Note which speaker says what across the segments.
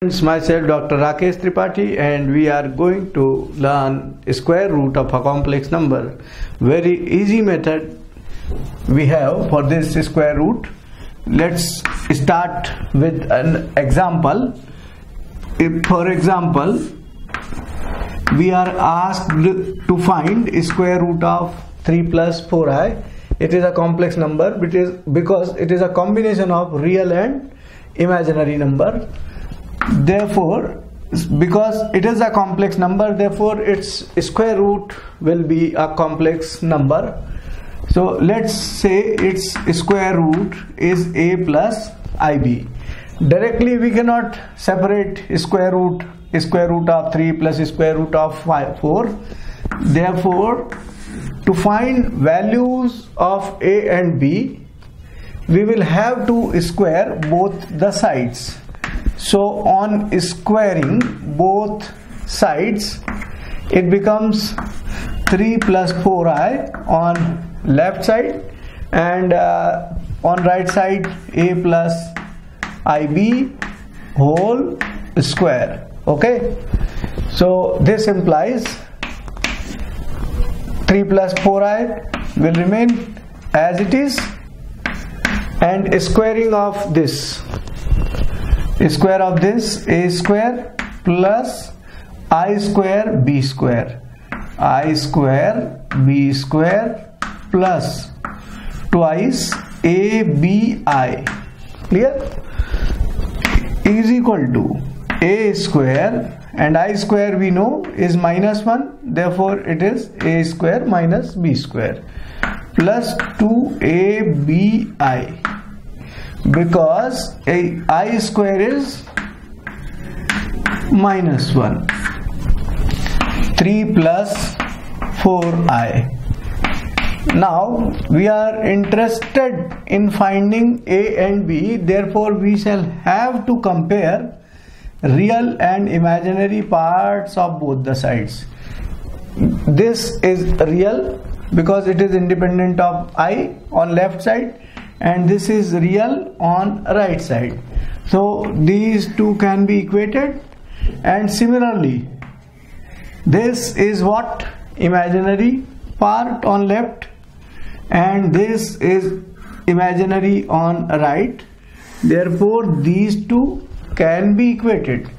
Speaker 1: Myself Dr. Rakesh Tripathi and we are going to learn square root of a complex number. Very easy method we have for this square root. Let's start with an example. If for example we are asked to find square root of 3 plus 4i it is a complex number because it is a combination of real and imaginary number therefore because it is a complex number therefore its square root will be a complex number. So let's say its square root is a plus ib directly we cannot separate square root square root of 3 plus square root of 5, 4 therefore to find values of a and b we will have to square both the sides so on squaring both sides it becomes 3 plus 4i on left side and uh, on right side a plus ib whole square. Okay? So this implies 3 plus 4i will remain as it is and squaring of this square of this a square plus i square b square. I square b square plus twice a b i. Clear? Is equal to a square and i square we know is minus 1 therefore it is a square minus b square plus 2abi because a i square is minus 1 3 plus 4i now we are interested in finding a and b therefore we shall have to compare real and imaginary parts of both the sides. This is real because it is independent of i on left side and this is real on right side. So these two can be equated and similarly this is what imaginary part on left and this is imaginary on right. Therefore these two can be equated.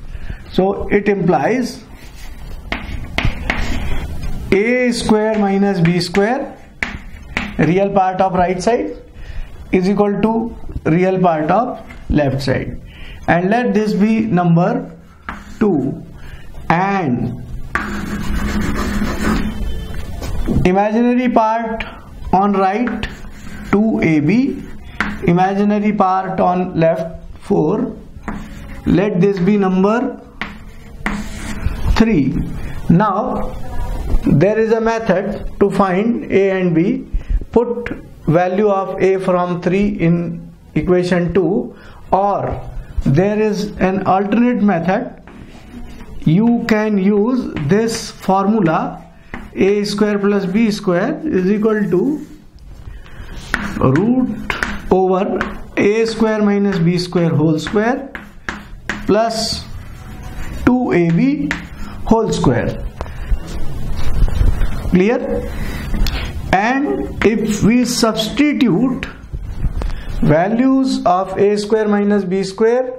Speaker 1: So it implies a square minus b square real part of right side is equal to real part of left side. And let this be number 2 and imaginary part on right 2ab imaginary part on left 4 let this be number 3 now there is a method to find a and b. Put value of a from 3 in equation 2 or there is an alternate method. You can use this formula a square plus b square is equal to root over a square minus b square whole square plus 2ab whole square. Clear and if we substitute values of a square minus b square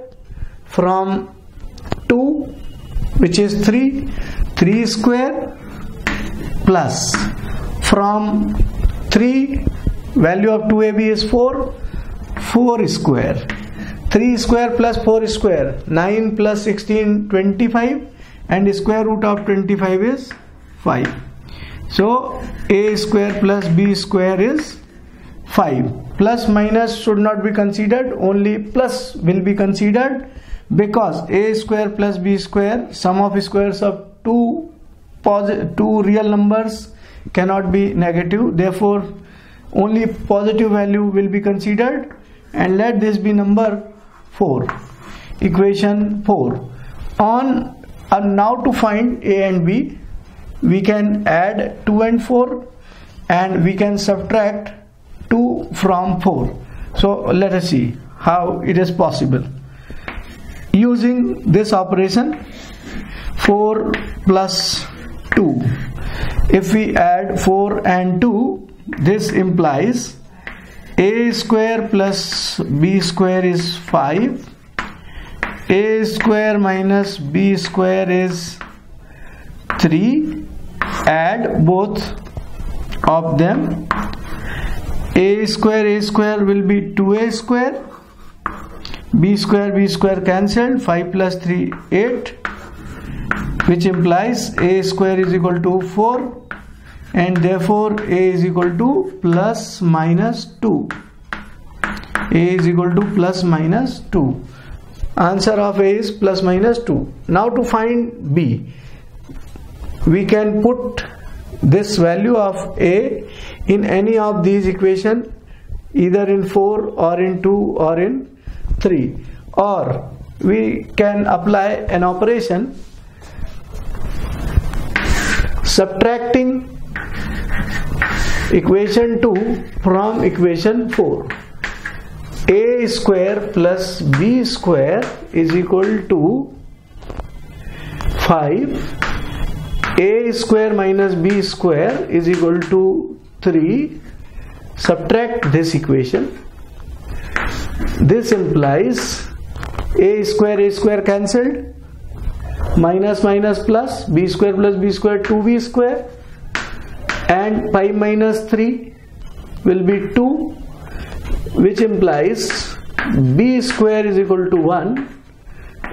Speaker 1: from 2 which is 3 3 square plus from 3 value of 2ab is 4 4 square. 3 square plus 4 square 9 plus 16 25 and square root of 25 is 5 so a square plus b square is 5 plus minus should not be considered only plus will be considered because a square plus b square sum of squares of two two real numbers cannot be negative. Therefore only positive value will be considered and let this be number 4 equation 4 on and now to find a and b we can add 2 and 4 and we can subtract 2 from 4 so let us see how it is possible. Using this operation 4 plus 2 if we add 4 and 2 this implies a square plus b square is 5 a square minus b square is 3 add both of them. A square a square will be 2a square. B square b square cancelled. 5 plus 3 8 which implies a square is equal to 4 and therefore a is equal to plus minus 2 a is equal to plus minus 2 answer of a is plus minus 2 now to find b we can put this value of a in any of these equation either in 4 or in 2 or in 3 or we can apply an operation subtracting equation 2 from equation 4 a square plus b square is equal to 5 a square minus b square is equal to 3 subtract this equation. This implies a square a square cancelled. Minus minus plus b square plus b square 2b square. And pi minus 3 will be 2 which implies b square is equal to 1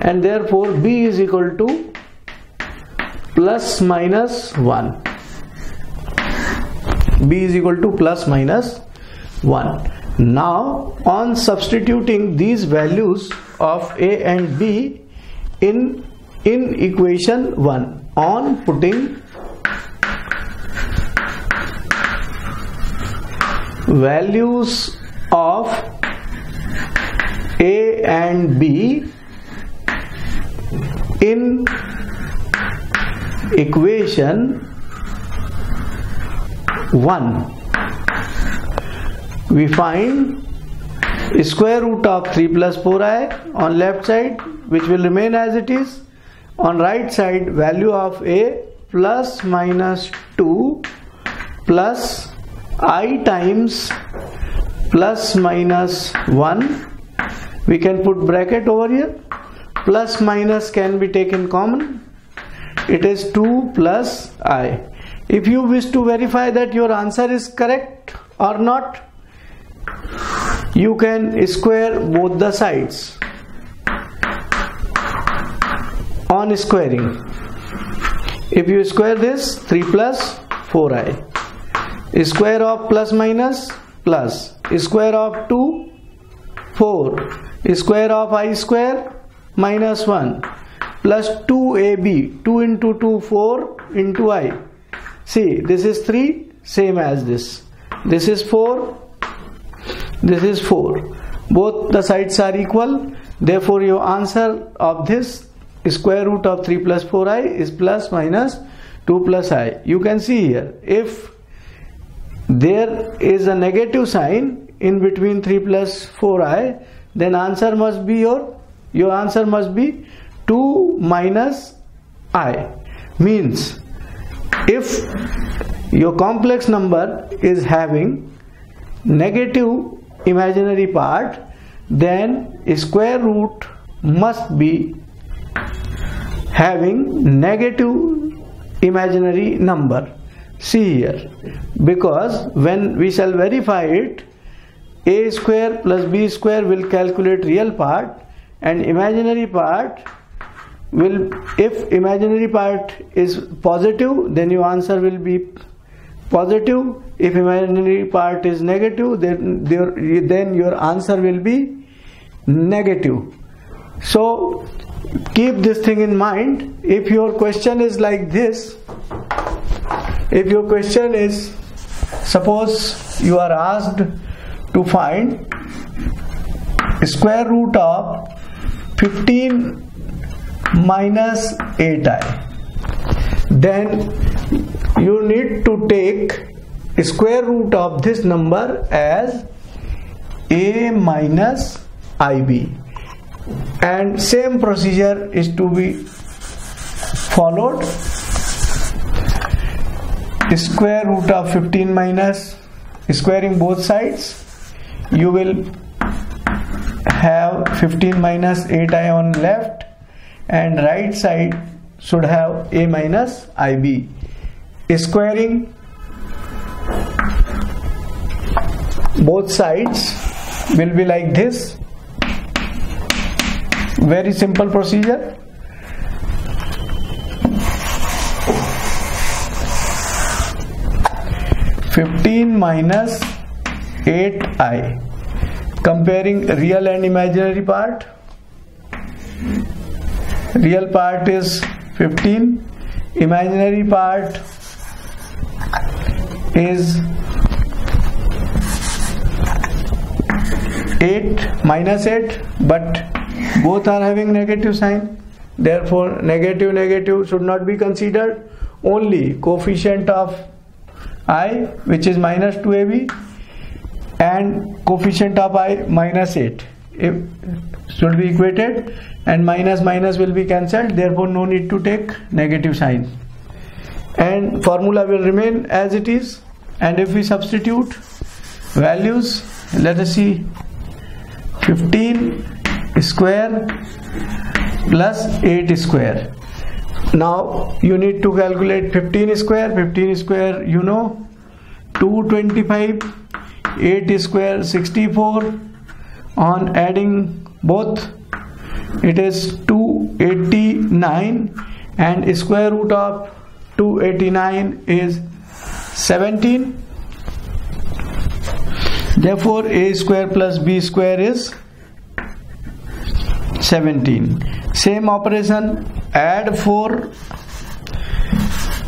Speaker 1: and therefore b is equal to plus minus 1 b is equal to plus minus 1 now on substituting these values of a and b in in equation 1 on putting values of a and b in equation 1 we find square root of 3 plus 4i on left side which will remain as it is. On right side value of a plus minus 2 plus i times plus minus 1 we can put bracket over here. Plus minus can be taken common it is 2 plus i. If you wish to verify that your answer is correct or not you can square both the sides on squaring. If you square this 3 plus 4i square of plus minus plus. Square of 2 4 square of i square minus 1 plus 2ab 2 into 2 4 into i. See this is 3 same as this. This is 4 this is 4 both the sides are equal. Therefore your answer of this square root of 3 plus 4i is plus minus 2 plus i. You can see here if there is a negative sign in between 3 plus 4i then answer must be your your answer must be 2 minus i means if your complex number is having negative imaginary part then square root must be having negative imaginary number. See here because when we shall verify it a square plus b square will calculate real part and imaginary part will if imaginary part is positive then your answer will be positive. If imaginary part is negative then then your answer will be negative. So keep this thing in mind. If your question is like this if your question is suppose you are asked to find square root of 15 minus 8i then you need to take square root of this number as a minus ib and same procedure is to be followed. Square root of 15 minus squaring both sides. You will have 15 minus 8i on left and right side should have a minus ib squaring both sides will be like this. Very simple procedure. Fifteen minus eight i. Comparing real and imaginary part real part is 15 imaginary part is 8 minus 8 but both are having negative sign therefore negative negative should not be considered only coefficient of i which is minus 2ab and coefficient of i minus 8 should be equated and minus minus will be cancelled therefore no need to take negative sign. And formula will remain as it is and if we substitute values let us see 15 square plus 8 square. Now you need to calculate 15 square. 15 square you know 225 8 square 64 on adding both. It is 289 and square root of 289 is 17 therefore a square plus b square is 17 same operation add 4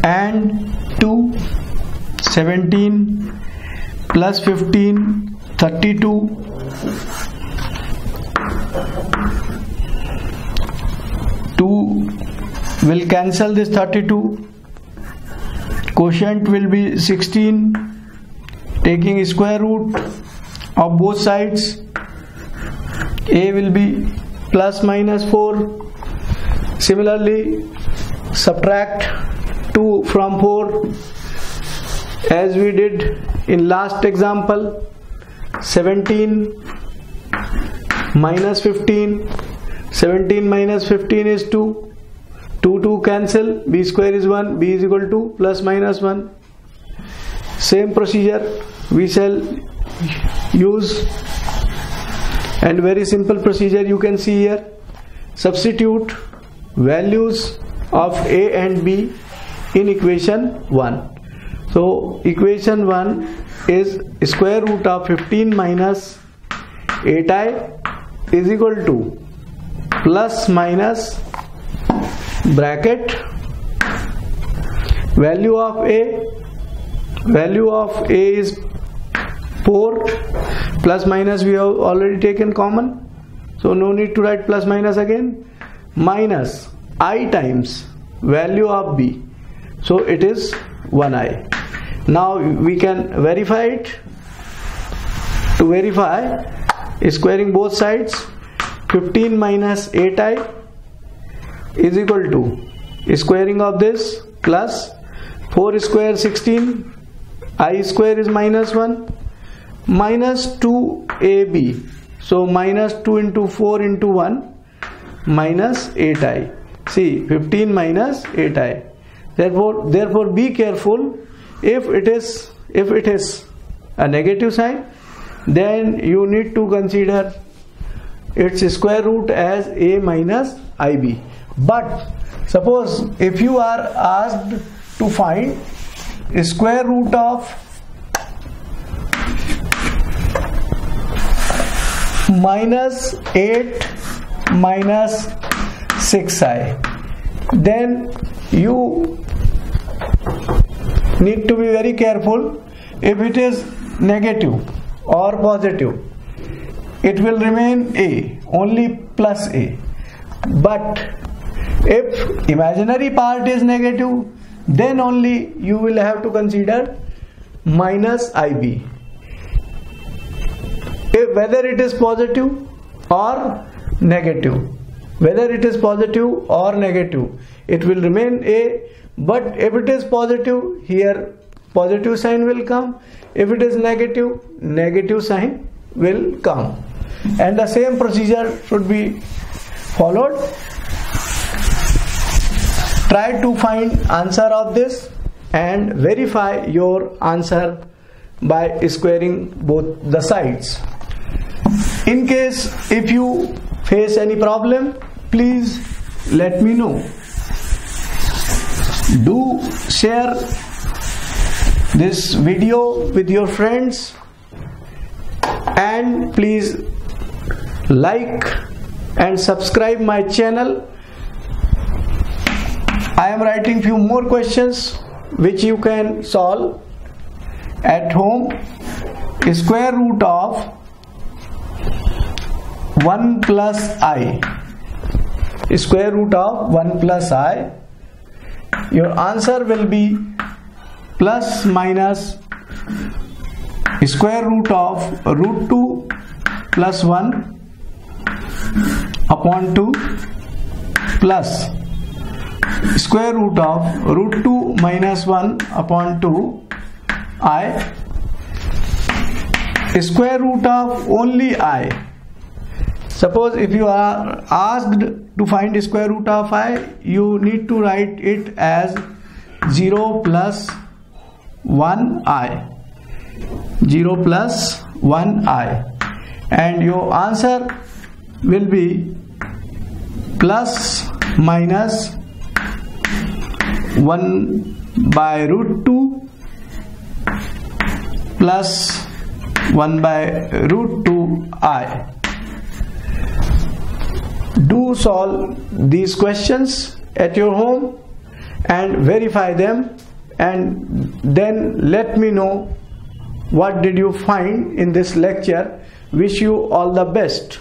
Speaker 1: and 2 17 plus 15 32 two will cancel this thirty two question will be sixteen taking square root of both sides a will be plus minus four similarly subtract two from four as we did in last example seventeen minus 15 17 minus 15 is 2 2 2 cancel. B square is 1 b is equal to plus minus 1 same procedure. We shall use and very simple procedure you can see here. Substitute values of a and b in equation 1 so equation 1 is square root of 15 minus 8i is equal to plus minus bracket value of a value of a is 4 plus minus we have already taken common. So no need to write plus minus again. Minus i times value of b. So it is 1i now we can verify it. To verify squaring both sides 15 minus 8i is equal to squaring of this plus 4 square 16 i square is minus 1 minus 2ab so minus 2 into 4 into 1 minus 8i see 15 minus 8i therefore therefore be careful if it is if it is a negative sign then you need to consider its square root as a minus ib but suppose if you are asked to find square root of minus 8 minus 6i then you need to be very careful if it is negative or positive it will remain a only plus a. But if imaginary part is negative then only you will have to consider minus ib whether it is positive or negative whether it is positive or negative it will remain a. But if it is positive here positive sign will come. If it is negative negative sign will come. And the same procedure should be followed. Try to find answer of this and verify your answer by squaring both the sides. In case if you face any problem please let me know. Do share this video with your friends and please like and subscribe my channel. I am writing few more questions which you can solve at home. Square root of 1 plus i. Square root of 1 plus i. Your answer will be plus minus square root of root 2 plus 1 upon 2 plus square root of root 2 minus 1 upon 2 i square root of only i. Suppose if you are asked to find square root of i you need to write it as 0 plus 1 i. 0 plus 1 i. And your answer will be plus minus 1 by root 2 plus 1 by root 2 i. Do solve these questions at your home and verify them and then let me know what did you find in this lecture. Wish you all the best